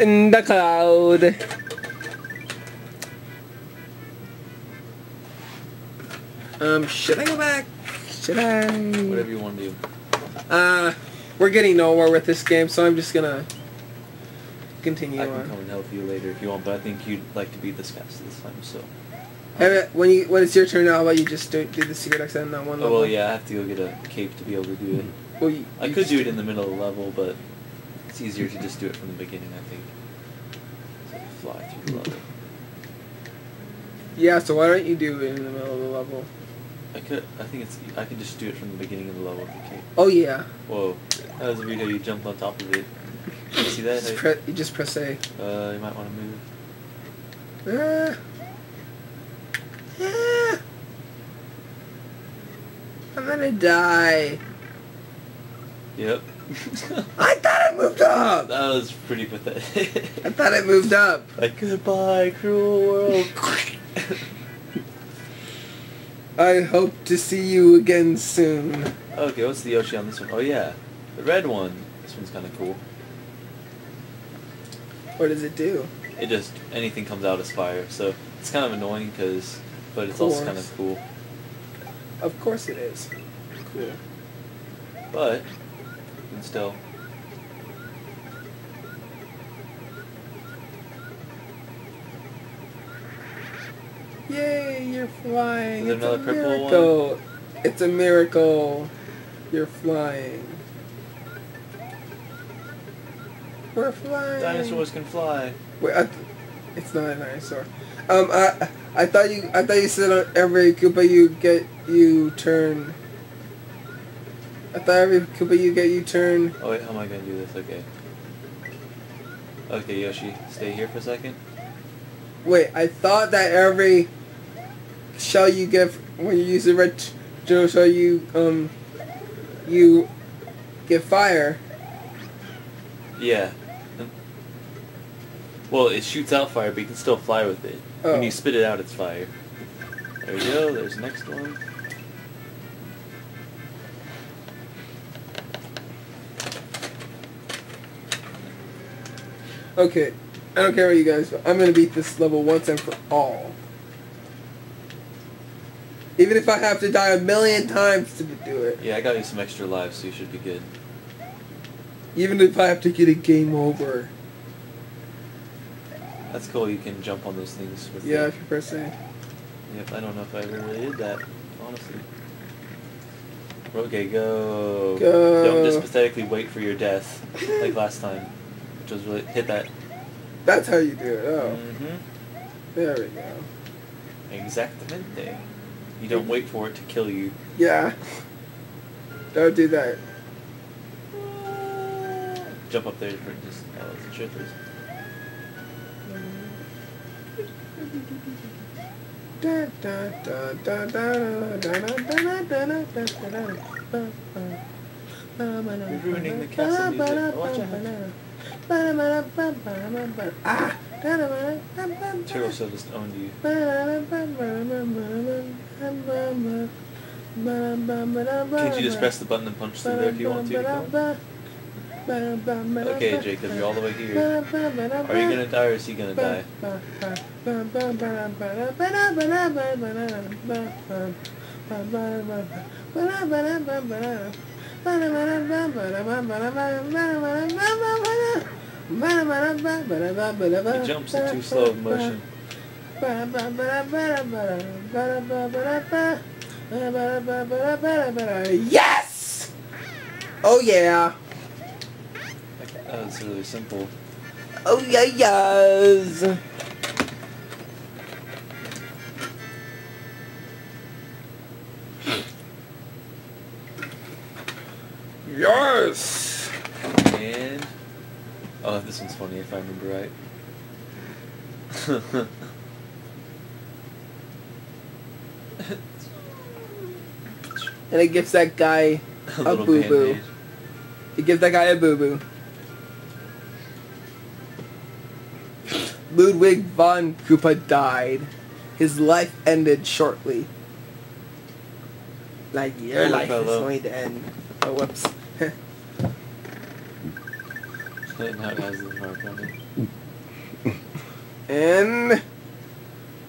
in the cloud. Um, should I go back? Should I? Whatever you want to do. Uh, we're getting nowhere with this game, so I'm just gonna continue I can on. come and help you later if you want, but I think you'd like to beat this cast this time, so. Have it, when you when it's your turn now, how about you just do, do the secret exit on that one Oh level? well, yeah, I have to go get a cape to be able to do it. Well, you, I you could do it in the middle of the level, but it's easier to just do it from the beginning, I think. So fly through the level. Yeah, so why don't you do it in the middle of the level? I could. I think it's. I could just do it from the beginning of the level cape. Oh yeah. Whoa, that was weird how you jumped on top of it. You see that? Just you just press A. Uh, you might want to move. Ah. Ah. I'm gonna die. Yep. I thought it moved up. that was pretty pathetic. I thought it moved up. like goodbye, cruel world. I hope to see you again soon. okay, what's the Yoshi on this one? Oh yeah, the red one. This one's kind of cool. What does it do? It just anything comes out as fire, so it's kind of annoying because, but it's also kind of cool. Of course it is. Cool. But you can still. Yay, you're flying. Is it's another a purple one? miracle. It's a miracle. You're flying. We're flying. Dinosaurs can fly. Wait, I th- it's not a dinosaur. Um, I I thought you I thought you said on every Koopa you get you turn. I thought every Koopa you get you turn. Oh wait, how am I gonna do this? Okay. Okay, Yoshi, stay here for a second. Wait, I thought that every shell you get when you use the red Joe shell you um you get fire. Yeah. Well, it shoots out fire, but you can still fly with it. When Oh. you spit it out, it's fire. There we go. There's the next one. Okay, I don't care what you guys. I'm gonna beat this level once and for all. Even if I have to die a million times to do it. Yeah, I got you some extra lives, so you should be good. Even if I have to get a game over. That's cool. You can jump on those things. With Yeah, the- if you press A. Yep. I don't know if I ever really did that, honestly. Okay, go. Go. Don't just pathetically wait for your death, like last time, which was really hit that. That's how you do it. Oh, Mm-hmm. there we go. Exactamente. You don't wait for it to kill you. Yeah. Don't do that. Jump up there for just. Oh, it's trippers. Da, da, da, da, da, da, da, da, da, da, da, da, da, da. You're ruining the castle music. Watch Ah! Owned you. Can't you just press the button and punch through there if you want to? to Okay, Jacob, you're all the way here. Are you gonna die or is he gonna die? He jumps in too slow of motion. Yes! Oh yeah! That was really simple. Oh yeah, yes! Yes! And oh, this one's funny if I remember right. And it gives that guy a a boo boo. It gives that guy a boo boo. Ludwig von Koopa died. His life ended shortly. Like your Poor life is going to end. Oh whoops. Now it has the mark on it. And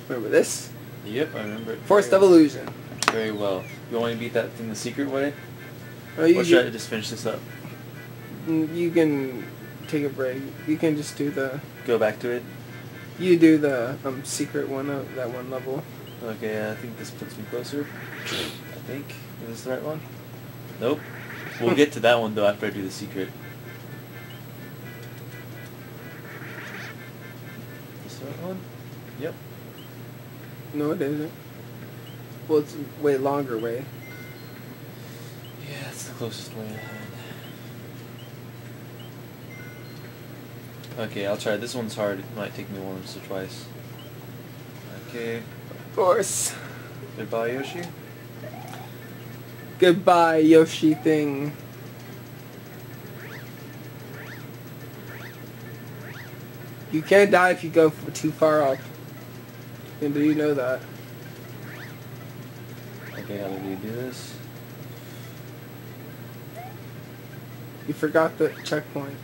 remember this? Yep, I remember it. Forced very, evolution. Very well. You want to beat that thing the secret way? Oh, you or should I just finish this up? you can take a break. You can just do the Go back to it? you do the um secret one of that one level. Okay, I think this puts me closer. I think. Is this the right one? Nope. We'll get to that one though after I do the secret. The right one? Yep. No, it isn't. Well, it's way longer way. Yeah, it's the closest way I had. Okay, I'll try. This one's hard. It might take me once or twice. Okay. Of course. Goodbye, Yoshi. Goodbye, Yoshi thing. You can't die if you go too far up. And do you know that? Okay, how do we do this? You forgot the checkpoint.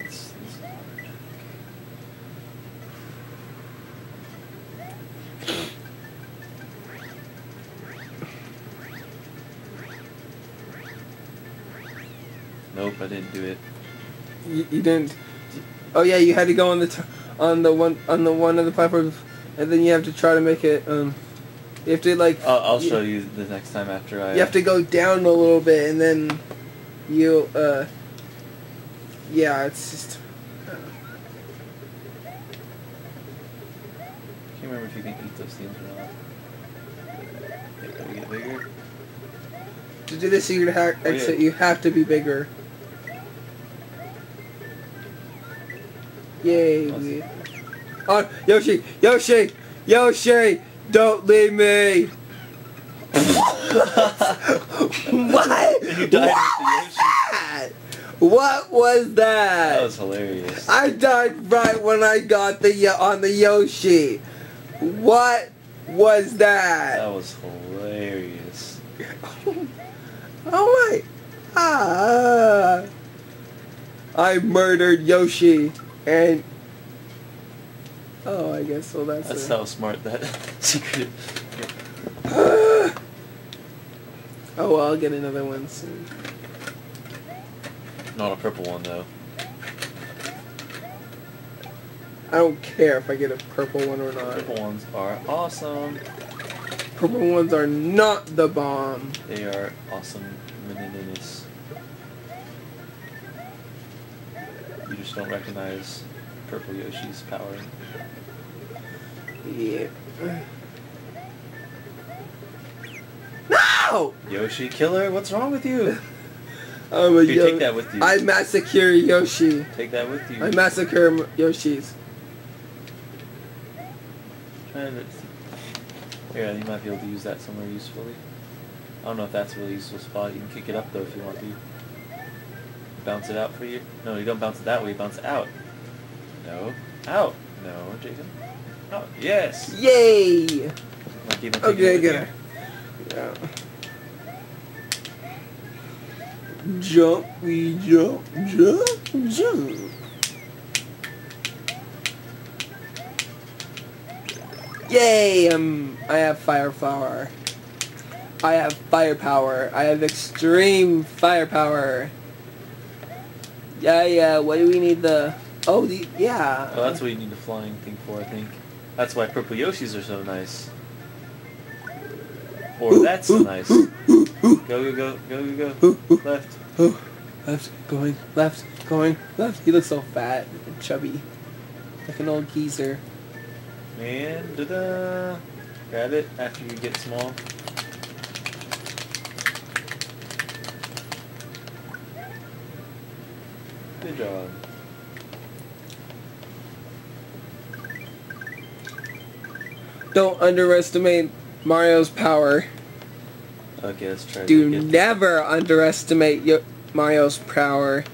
It's, it's hard. Okay. Nope, I didn't do it. You, you didn't. Oh yeah, you had to go on the t- on the one on the one of the platforms, and then you have to try to make it. Um, you have to like. I'll, I'll you- show you the next time after I. You have to go down a little bit, and then you. Uh, yeah, it's just. uh, can't remember if you can eat those things or not. We get bigger? To do this secret hack Oh, yeah. exit, you have to be bigger. Yay! Oh, Yoshi! Yoshi! Yoshi! Don't leave me! what? You died what was Yoshi. that? What was that? That was hilarious. I died right when I got the on the Yoshi. What was that? That was hilarious. Oh my! Ah! I murdered Yoshi, and oh, I guess so. That's, That's how smart that secret. oh well, I'll get another one soon. Not a purple one though. I don't care if I get a purple one or not. Purple ones are awesome. Purple ones are not the bomb. They are awesome. Mininis. Don't recognize purple Yoshi's power. Yeah. No! Yoshi killer, what's wrong with you? I'm a Here, Yo- take that with you. I massacre Yoshi. Take that with you. I massacre Yoshis. Trying to. Yeah, you might be able to use that somewhere usefully. I don't know if that's a really useful spot. You can kick it up though if you want to. Bounce it out for you. No, you don't bounce it that way. You bounce it out. No. Out. No, Jacob. Out. Yes. Yay! Even taking Okay, it with good. Yeah. Jump, we jump, jump, jump. Yay! Um, I have firepower. I have firepower. I have extreme firepower. Yeah, yeah. What do we need the? Oh, the yeah. Oh, that's what you need the flying thing for, I think. That's why purple Yoshis are so nice. Or that's so nice. Go, go, go, go, go, go. Left. Left, going, left, going, left. He looks so fat and chubby. Like an old geezer. And da-da. Grab it after you get small. Good job. Don't underestimate Mario's power. Okay, let's try Do to get never underestimate Yo- Mario's power.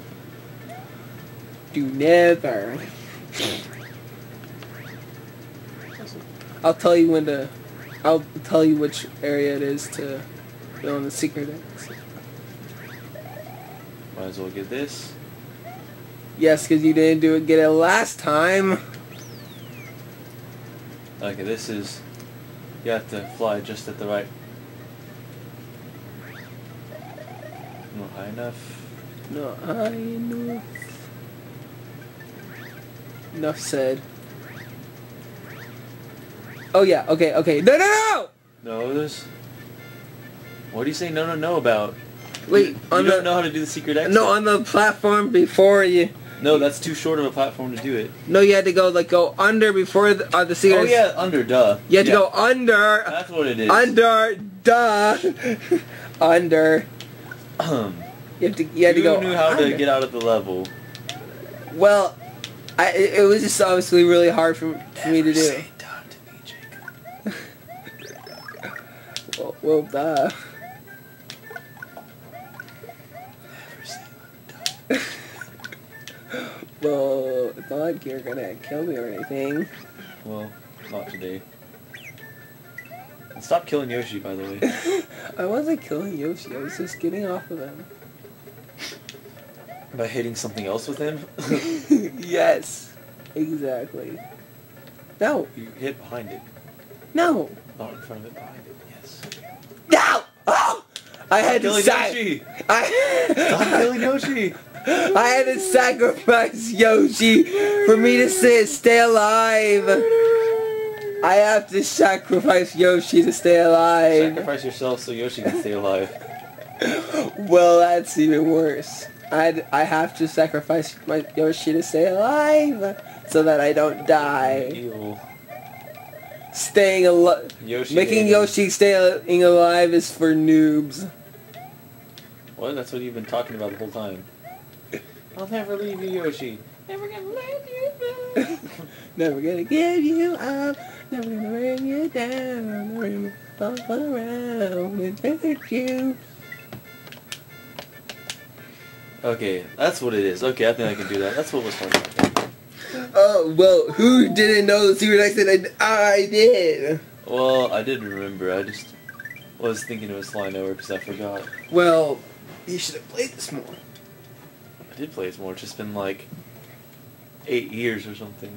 Do never. I'll tell you when to. I'll tell you which area it is to go on the secret exit. Might as well get this. Yes, because you didn't do it. Get it last time. Okay, this is... You have to fly just at the right... Not high enough. No, I enough. Enough said. Oh yeah. Okay. Okay. No. No. No. No, there's... What do you say no, no, no about? Wait. You on don't the know how to do the secret exit? no on the platform before you. No, that's too short of a platform to do it. No, you had to go like go under before the, uh, the secret. Oh yeah, under, duh. You had to go under. That's what it is. Under. Duh. under. Um, You have to. You had you to go. knew how under. to get out of the level. Well, I it, it was just obviously really hard for, for me to do. Say duh to me, Jacob. Well, well, duh. Never say duh. Well, it's not like you're gonna kill me or anything. Well, not today. And stop killing Yoshi, by the way. I wasn't killing Yoshi, I was just getting off of him. By hitting something else with him? yes, exactly. No, you hit behind it. no, Not in front of it, behind it. Yes. no! Oh! I had to killing sac- Yoshi! Stop I, killing Yoshi! I had to sacrifice Yoshi for me to stay, stay alive. I have to sacrifice Yoshi to stay alive. Sacrifice yourself so Yoshi can stay alive. Well, that's even worse. I I have to sacrifice my Yoshi to stay alive so that I don't die. Ew. Staying alive, Yoshi. making. Yoshi staying alive is for noobs. Well, That's what you've been talking about the whole time. I'll never leave you, Yoshi. Never gonna let you down. Never gonna give you up. Never gonna bring you down. Never gonna fall around and hurt you. okay, that's what it is. Okay, I think I can do that. That's what was fun. Oh well, who didn't know the secret exit? I, I did. Well, I didn't remember. I just was thinking it was flying over because I forgot. Well, you should have played this more. I did play it more. It's just been like eight years or something.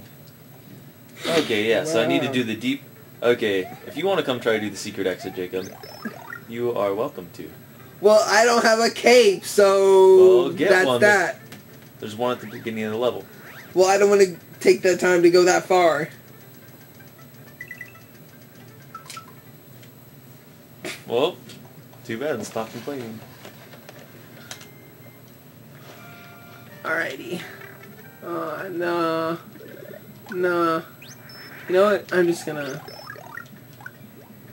Okay, yeah. So I need to do the deep. Okay, if you want to come try to do the secret exit, Jacob, you are welcome to. Well, I don't have a cape, so Well, get that's one, that. There's one at the beginning of the level. Well, I don't want to take the time to go that far. Well, too bad. Stop complaining. Alrighty. Uh, no. No. You know what? I'm just gonna...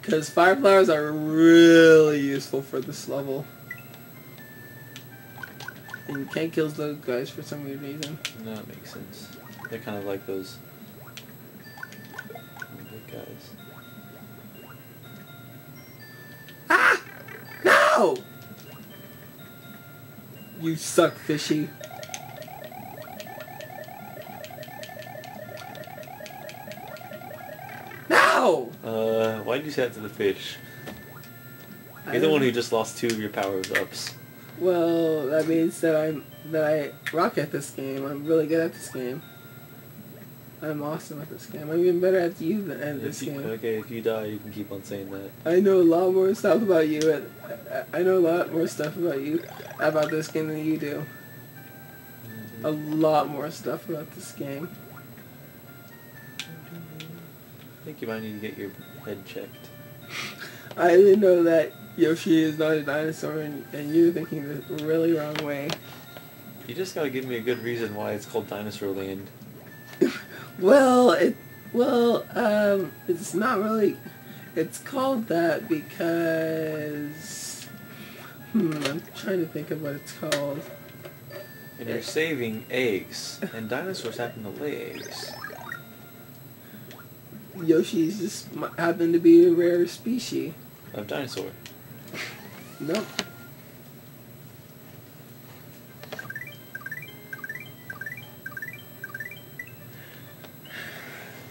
Because fire flowers are really useful for this level. And you can't kill those guys for some weird reason. No, that makes sense. They're kind of like those guys. Ah! No! You suck, fishy. Why you say to the fish? You're the one who just lost two of your powers ups. Well, that means that I'm that I rock at this game. I'm really good at this game. I'm awesome at this game. I'm even better at you than at this you, game. okay, if you die, you can keep on saying that. I know a lot more stuff about you. At, I I know a lot more stuff about you about this game than you do. A lot more stuff about this game. I think you might need to get your head checked. I didn't know that Yoshi is not a dinosaur, and, and you're thinking the really wrong way. You just gotta give me a good reason why it's called Dinosaur Land. Well, it well, um, it's not really. It's called that because. Hmm, I'm trying to think of what it's called. And you're saving eggs, and dinosaurs happen to lay eggs. Yoshi's just happen to be a rare species. Of dinosaur. Nope.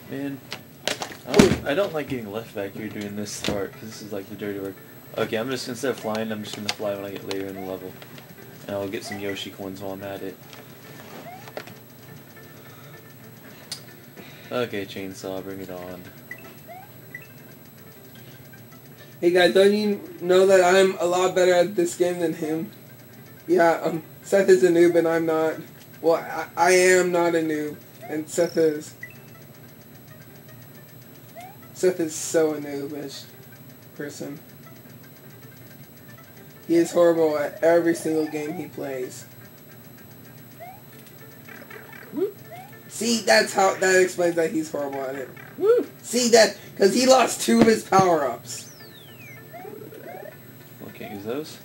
Man, I don't, I don't like getting left back here doing this part, because this is like the dirty work. Okay, I'm just, instead of flying, I'm just gonna fly when I get later in the level. And I'll get some Yoshi coins while I'm at it. Okay, chainsaw, bring it on. Hey guys, don't you know that I'm a lot better at this game than him? Yeah, um, Seth is a noob and I'm not. Well, I, I am not a noob, and Seth is. Seth is so a noobish person. He is horrible at every single game he plays. See, that's how that explains that he's horrible at it. Woo! See that because he lost two of his power ups. Well, can't use those.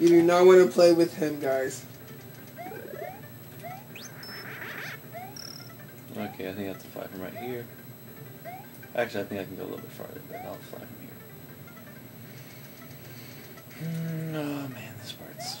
You do not want to play with him, guys. Okay, I think I have to fly from right here. Actually, I think I can go a little bit farther, but I'll fly from here. Mm, oh man, this part's...